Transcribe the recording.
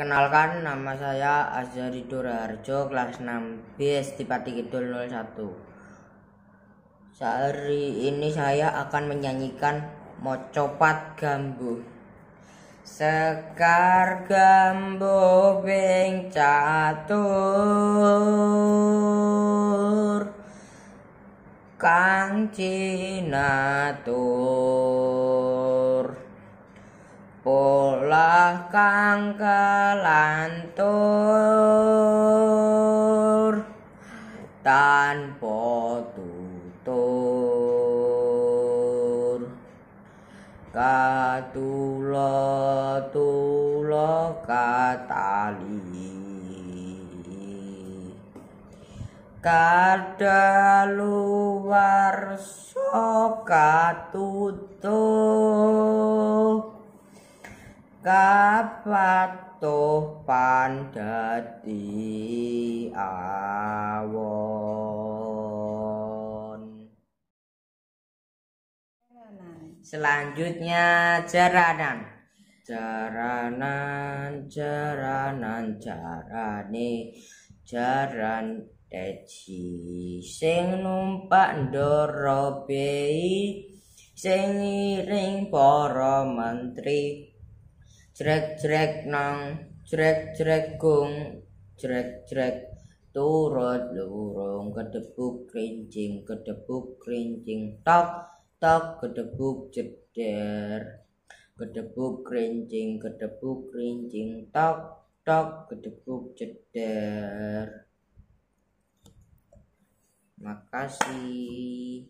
Kenalkan nama saya Azari Durarjo kelas 6 B Kidul 01 Hari ini saya akan menyanyikan Mocopat Gambu. Sekar gambu bing catur Kang Cinatur Polah kang kelantur tanpa tutur. Katula tula katali. Kadaluar soka tutup kapatuh pandati awon. Selanjutnya jaranan. Jaranan jaranan jarane. Jaran deci sing numpak ndoro bei. Sing para menteri jrek-jrek nang jrek-jrek gung jrek-jrek turut lurung kedebuk krincing kedebuk krincing tok tok kedebuk jeder kedebuk krincing kedebuk krincing tok tok kedebuk jeder. Makasih